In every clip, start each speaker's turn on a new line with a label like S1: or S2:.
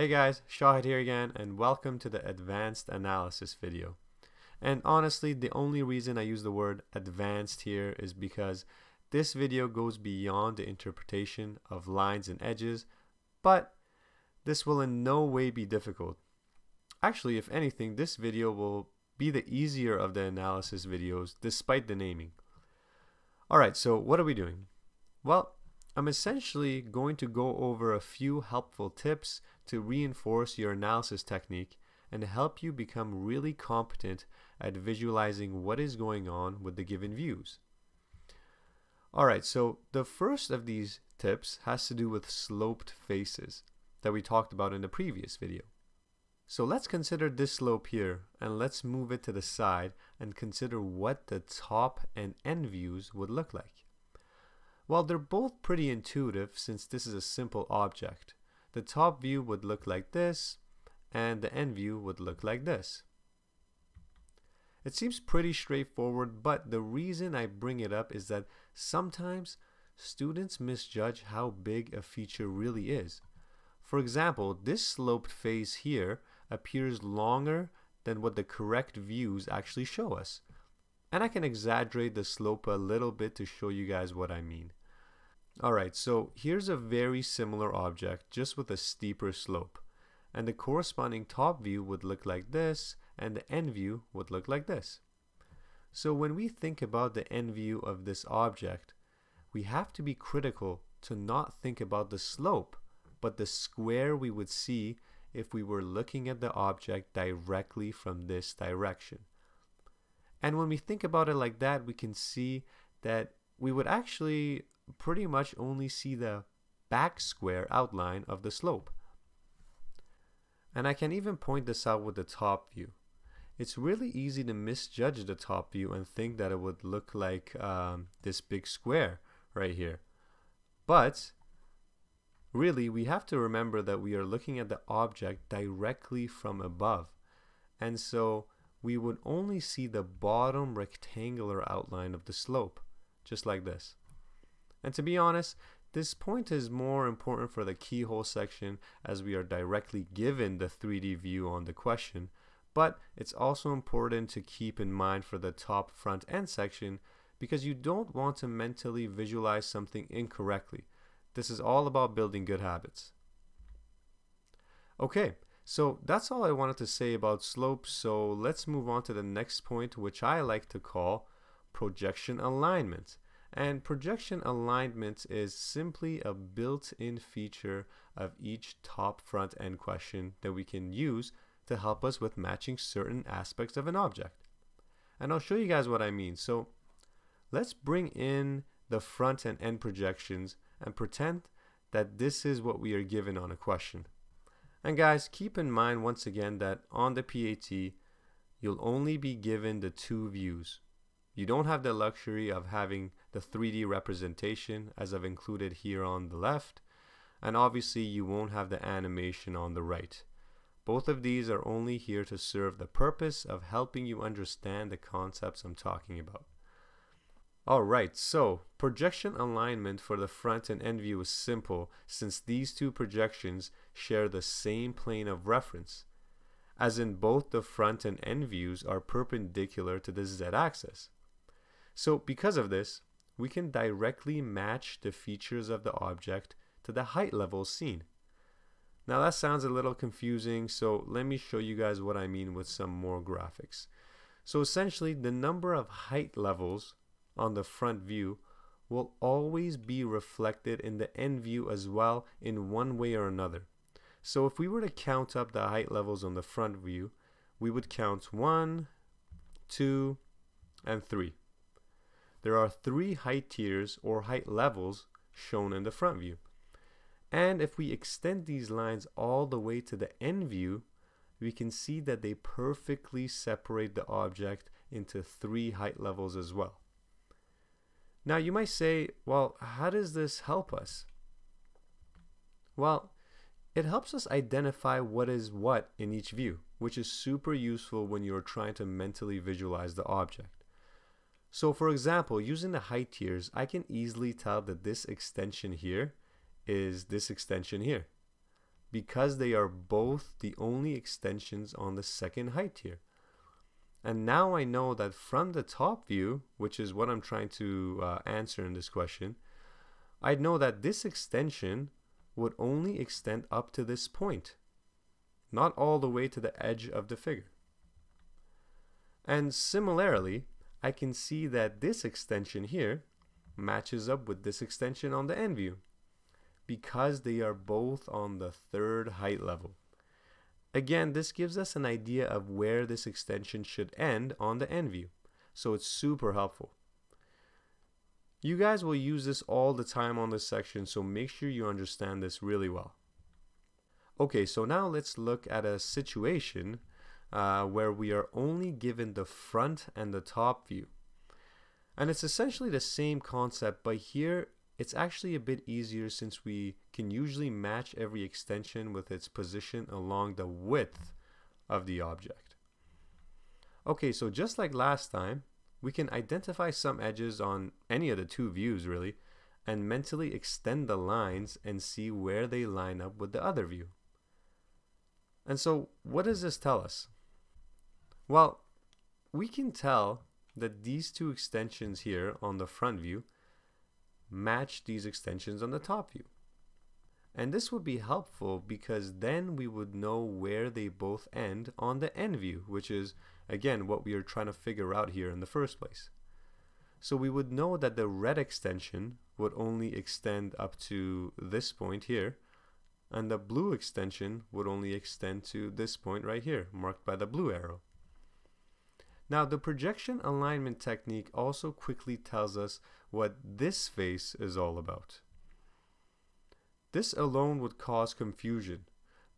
S1: Hey guys, Shahid here again and welcome to the advanced analysis video. And honestly, the only reason I use the word advanced here is because this video goes beyond the interpretation of lines and edges, but this will in no way be difficult. Actually, if anything, this video will be the easier of the analysis videos despite the naming. Alright, so what are we doing? Well, I'm essentially going to go over a few helpful tips to reinforce your analysis technique and help you become really competent at visualizing what is going on with the given views. Alright, so the first of these tips has to do with sloped faces that we talked about in the previous video. So let's consider this slope here and let's move it to the side and consider what the top and end views would look like. Well, they're both pretty intuitive since this is a simple object. The top view would look like this, and the end view would look like this. It seems pretty straightforward, but the reason I bring it up is that sometimes students misjudge how big a feature really is. For example, this sloped face here appears longer than what the correct views actually show us. And I can exaggerate the slope a little bit to show you guys what I mean. Alright, so here's a very similar object, just with a steeper slope. And the corresponding top view would look like this, and the end view would look like this. So when we think about the end view of this object, we have to be critical to not think about the slope, but the square we would see if we were looking at the object directly from this direction. And when we think about it like that, we can see that we would actually pretty much only see the back square outline of the slope. And I can even point this out with the top view. It's really easy to misjudge the top view and think that it would look like um, this big square right here. But really, we have to remember that we are looking at the object directly from above. And so we would only see the bottom rectangular outline of the slope, just like this. And to be honest, this point is more important for the keyhole section as we are directly given the 3D view on the question, but it's also important to keep in mind for the top front end section because you don't want to mentally visualize something incorrectly. This is all about building good habits. Okay, so that's all I wanted to say about slopes, so let's move on to the next point which I like to call projection alignment. And projection alignment is simply a built-in feature of each top front end question that we can use to help us with matching certain aspects of an object. And I'll show you guys what I mean. So let's bring in the front and end projections and pretend that this is what we are given on a question. And guys, keep in mind once again that on the PAT, you'll only be given the two views. You don't have the luxury of having the 3D representation as I've included here on the left and obviously you won't have the animation on the right. Both of these are only here to serve the purpose of helping you understand the concepts I'm talking about. Alright, so projection alignment for the front and end view is simple since these two projections share the same plane of reference, as in both the front and end views are perpendicular to the z-axis. So because of this, we can directly match the features of the object to the height levels seen. Now that sounds a little confusing, so let me show you guys what I mean with some more graphics. So essentially, the number of height levels on the front view will always be reflected in the end view as well in one way or another. So if we were to count up the height levels on the front view, we would count 1, 2, and 3. There are three height tiers or height levels shown in the front view. And if we extend these lines all the way to the end view, we can see that they perfectly separate the object into three height levels as well. Now you might say, well, how does this help us? Well, it helps us identify what is what in each view, which is super useful when you're trying to mentally visualize the object. So for example, using the height tiers, I can easily tell that this extension here is this extension here. because they are both the only extensions on the second height tier. And now I know that from the top view, which is what I'm trying to uh, answer in this question, I know that this extension would only extend up to this point, not all the way to the edge of the figure. And similarly, I can see that this extension here matches up with this extension on the end view because they are both on the third height level. Again, this gives us an idea of where this extension should end on the end view. So it's super helpful. You guys will use this all the time on this section, so make sure you understand this really well. Okay, so now let's look at a situation uh, where we are only given the front and the top view. And it's essentially the same concept, but here it's actually a bit easier since we can usually match every extension with its position along the width of the object. Okay, so just like last time, we can identify some edges on any of the two views really, and mentally extend the lines and see where they line up with the other view. And so what does this tell us? Well, we can tell that these two extensions here on the front view match these extensions on the top view. And this would be helpful because then we would know where they both end on the end view, which is, again, what we are trying to figure out here in the first place. So we would know that the red extension would only extend up to this point here, and the blue extension would only extend to this point right here, marked by the blue arrow. Now the projection alignment technique also quickly tells us what this face is all about. This alone would cause confusion,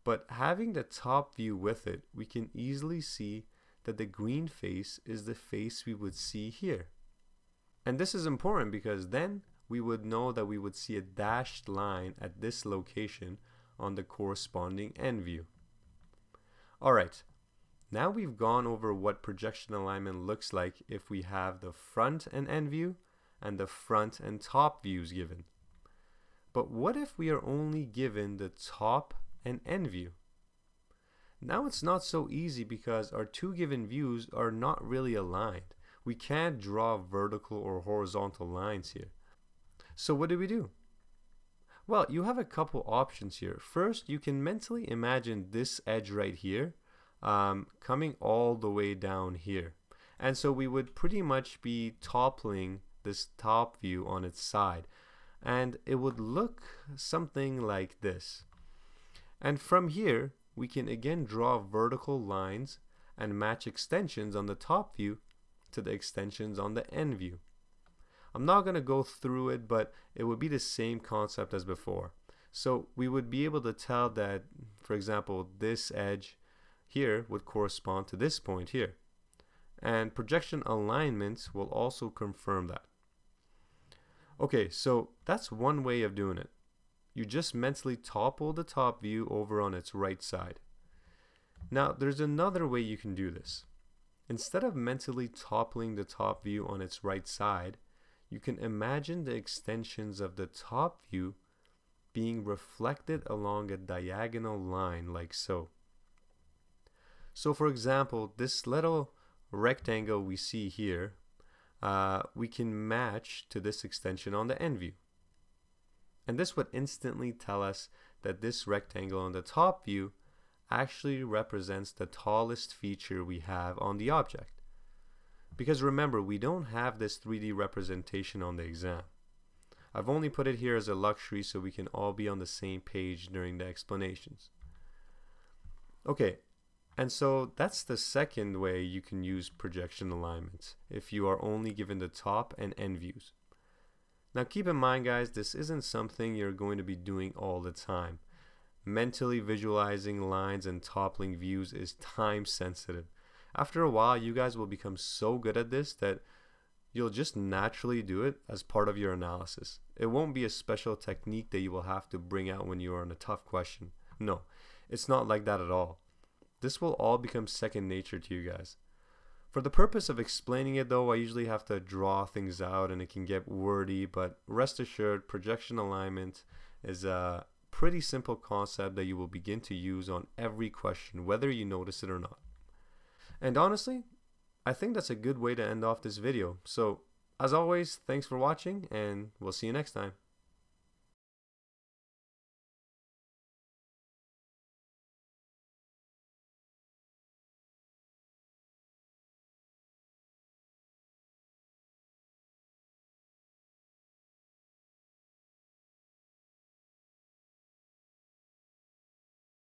S1: but having the top view with it, we can easily see that the green face is the face we would see here. And this is important because then we would know that we would see a dashed line at this location on the corresponding end view. Alright, now we've gone over what projection alignment looks like if we have the front and end view and the front and top views given. But what if we are only given the top and end view? Now it's not so easy because our two given views are not really aligned. We can't draw vertical or horizontal lines here. So what do we do? Well, you have a couple options here. First, you can mentally imagine this edge right here um, coming all the way down here. And so we would pretty much be toppling this top view on its side. And it would look something like this. And from here, we can again draw vertical lines and match extensions on the top view to the extensions on the end view. I'm not going to go through it, but it would be the same concept as before. So we would be able to tell that, for example, this edge here would correspond to this point here. And projection alignments will also confirm that. Okay, so that's one way of doing it. You just mentally topple the top view over on its right side. Now, there's another way you can do this. Instead of mentally toppling the top view on its right side, you can imagine the extensions of the top view being reflected along a diagonal line like so. So for example, this little rectangle we see here, uh, we can match to this extension on the end view. And this would instantly tell us that this rectangle on the top view actually represents the tallest feature we have on the object. Because remember, we don't have this 3D representation on the exam. I've only put it here as a luxury so we can all be on the same page during the explanations. Okay, and so that's the second way you can use projection alignments if you are only given the top and end views. Now keep in mind guys, this isn't something you're going to be doing all the time. Mentally visualizing lines and toppling views is time sensitive. After a while, you guys will become so good at this that you'll just naturally do it as part of your analysis. It won't be a special technique that you will have to bring out when you are on a tough question. No, it's not like that at all. This will all become second nature to you guys. For the purpose of explaining it though, I usually have to draw things out and it can get wordy, but rest assured, projection alignment is a pretty simple concept that you will begin to use on every question, whether you notice it or not. And honestly, I think that's a good way to end off this video. So, as always, thanks for watching, and we'll see you next time.